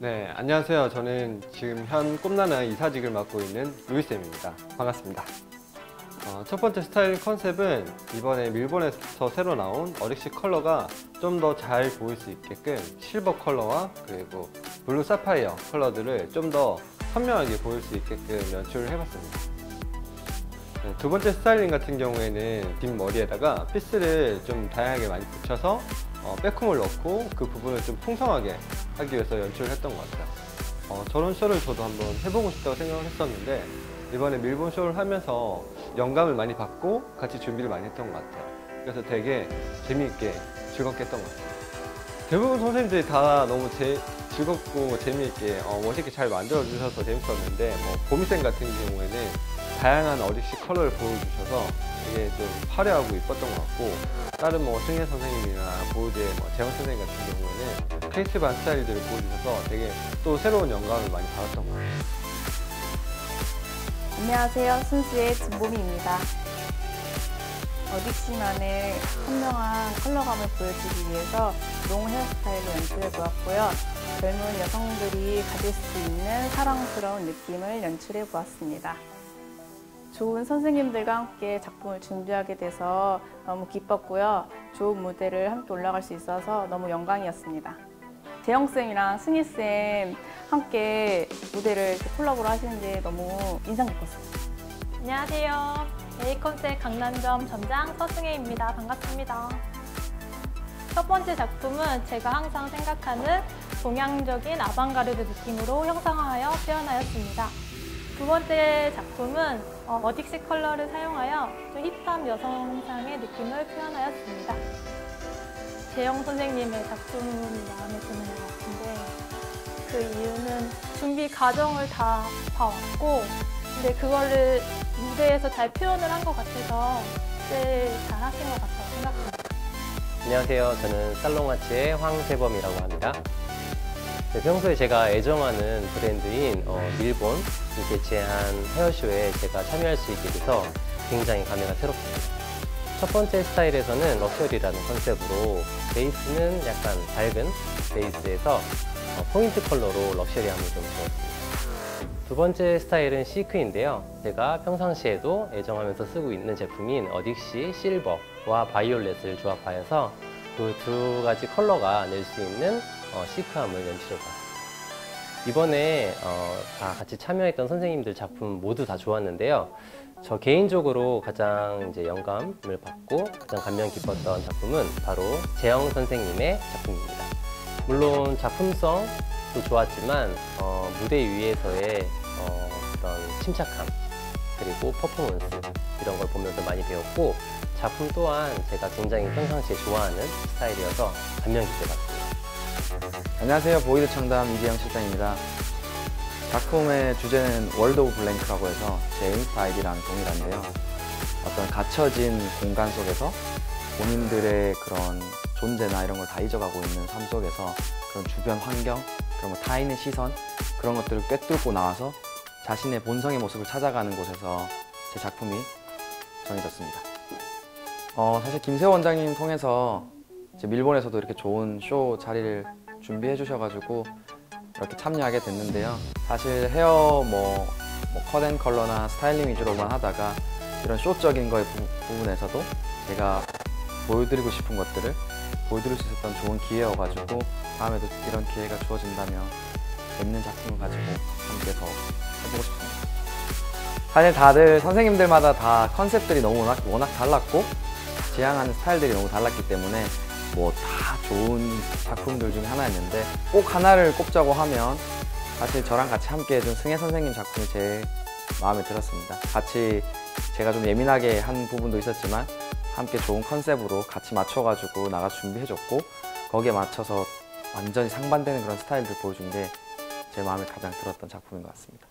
네, 안녕하세요. 저는 지금 현 꿈나는 이사직을 맡고 있는 루이쌤입니다. 반갑습니다. 어, 첫 번째 스타일 컨셉은 이번에 밀본에서 새로 나온 어릭시 컬러가 좀 더 잘 보일 수 있게끔 실버 컬러와 그리고 블루 사파이어 컬러들을 좀 더 선명하게 보일 수 있게끔 연출을 해봤습니다. 네, 두 번째 스타일링 같은 경우에는 긴 머리에다가 피스를 좀 다양하게 많이 붙여서 어, 백홈을 넣고 그 부분을 좀 풍성하게 하기 위해서 연출을 했던 것 같아요. 어, 저런 쇼를 저도 한번 해보고 싶다고 생각을 했었는데 이번에 밀본 쇼를 하면서 영감을 많이 받고 같이 준비를 많이 했던 것 같아요. 그래서 되게 재미있게 즐겁게 했던 것 같아요. 대부분 선생님들이 다 너무 제, 즐겁고 재미있게 어, 멋있게 잘 만들어 주셔서 재밌었는데 뭐 보미쌤 같은 경우에는 다양한 어릭시 컬러를 보여주셔서 되게 좀 화려하고 이뻤던 것 같고 다른 뭐 승혜 선생님이나 보이드의 뭐 재원 선생님 같은 경우에는 페이스반 스타일들을 보여주셔서 되게 또 새로운 영감을 많이 받았던 것 같아요. 안녕하세요. 순수의 진보미입니다. Addicthy만의 선명한 컬러감을 보여주기 위해서 long 헤어스타일로 연출해 보았고요. 젊은 여성들이 가질 수 있는 사랑스러운 느낌을 연출해 보았습니다. 좋은 선생님들과 함께 작품을 준비하게 돼서 너무 기뻤고요. 좋은 무대를 함께 올라갈 수 있어서 너무 영광이었습니다. 재영쌤이랑 승희쌤 함께 무대를 콜라보로 하시는 게 너무 인상 깊었어요. 안녕하세요. 에이컨셉 강남점 점장 서승혜입니다. 반갑습니다. 첫 번째 작품은 제가 항상 생각하는 동양적인 아방가르드 느낌으로 형상화하여 표현하였습니다. 두 번째 작품은 어, 어딕시 컬러를 사용하여 좀 힙한 여성상의 느낌을 표현하였습니다. 재영 선생님의 작품이 마음에 드는 것 같은데 그 이유는 준비 과정을 다 봐왔고 근데 그거를 무대에서 잘 표현을 한 것 같아서 제일 잘 하신 것 같다고 생각합니다. 안녕하세요. 저는 살롱아치의 황세범이라고 합니다. 네, 평소에 제가 애정하는 브랜드인 어, Milbon 개최한 헤어쇼에 제가 참여할 수 있게 돼서 굉장히 감회가 새롭습니다. 첫 번째 스타일에서는 럭셔리라는 컨셉으로 베이스는 약간 밝은 베이스에서 어, 포인트 컬러로 럭셔리함을 좀 주었습니다. 두 번째 스타일은 시크인데요. 제가 평상시에도 애정하면서 쓰고 있는 제품인 Addicthy 실버와 바이올렛을 조합하여서 그 두 가지 컬러가 낼 수 있는 어, 시크함을 연출해봤습니다. 이번에 어, 다 같이 참여했던 선생님들 작품 모두 다 좋았는데요. 저 개인적으로 가장 이제 영감을 받고 가장 감명 깊었던 작품은 바로 재영 선생님의 작품입니다. 물론 작품성도 좋았지만 어, 무대 위에서의 어, 그런 침착함 그리고 퍼포먼스 이런 걸 보면서 많이 배웠고 작품 또한 제가 굉장히 평상시에 좋아하는 스타일이어서 감명 깊게 봤습니다. 안녕하세요. 보이드 청담 이재영 실장입니다. 작품의 주제는 World of Blank라고 해서 제 인스타 아이디랑 동일한데요. 어떤 갇혀진 공간 속에서 본인들의 그런 존재나 이런 걸 다 잊어가고 있는 삶 속에서 그런 주변 환경, 그런 뭐 타인의 시선 그런 것들을 꿰뚫고 나와서 자신의 본성의 모습을 찾아가는 곳에서 제 작품이 정해졌습니다. 어, 사실 김세 원장님 통해서 이제 밀본에서도 이렇게 좋은 쇼 자리를 준비해 주셔가지고 이렇게 참여하게 됐는데요. 사실 헤어 뭐, 뭐 컷앤 컬러나 스타일링 위주로만 하다가 이런 쇼적인 거의 부, 부분에서도 제가 보여드리고 싶은 것들을 보여드릴 수 있었던 좋은 기회여가지고 다음에도 이런 기회가 주어진다면 재밌는 작품을 가지고 함께 더 해보고 싶습니다. 사실 다들 선생님들마다 다 컨셉들이 너무 워낙, 워낙 달랐고 지향하는 스타일들이 너무 달랐기 때문에 뭐 다 좋은 작품들 중에 하나였는데 꼭 하나를 꼽자고 하면 사실 저랑 같이 함께 해준 승혜 선생님 작품이 제일 마음에 들었습니다. 같이 제가 좀 예민하게 한 부분도 있었지만 함께 좋은 컨셉으로 같이 맞춰가지고 나가 준비해줬고 거기에 맞춰서 완전히 상반되는 그런 스타일들 보여준 게 제 마음에 가장 들었던 작품인 것 같습니다.